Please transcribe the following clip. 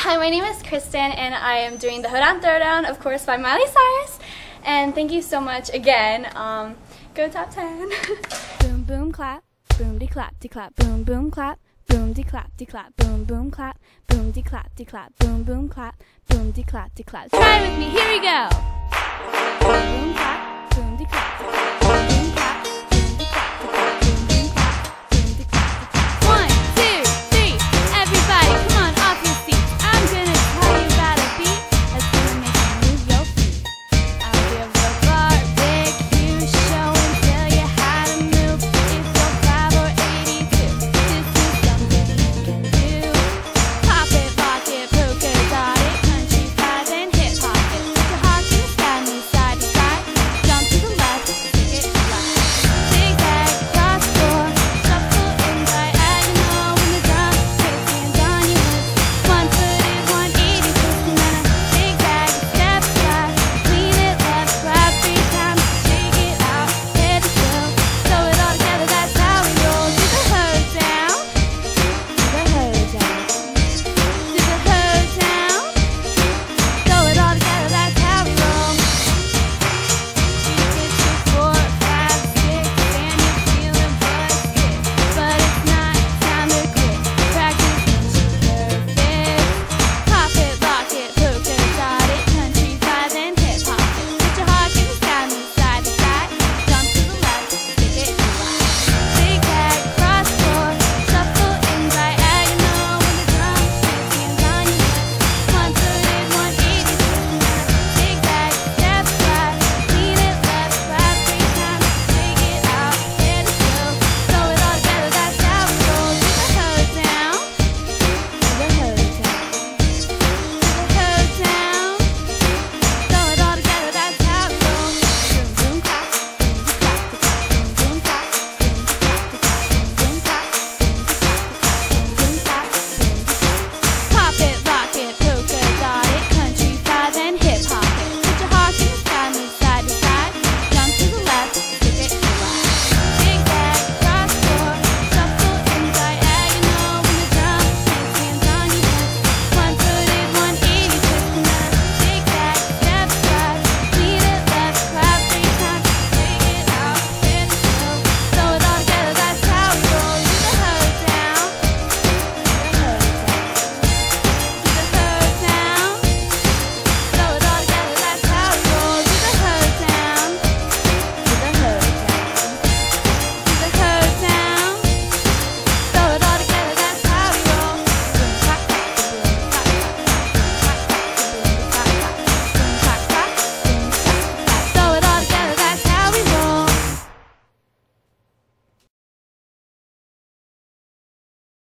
Hi, my name is Kristen, and I am doing the Hoedown Throwdown, of course, by Miley Cyrus. And thank you so much again. Um, go top 10. boom, boom, clap. Boom, de clap, de clap. Boom, boom, clap. Boom, de clap, de clap. Boom, boom, clap. Boom, de clap, de clap. Boom, boom, clap. Boom, de clap, de clap. Try with me. Here we go. Boom, clap. Boom, de clap.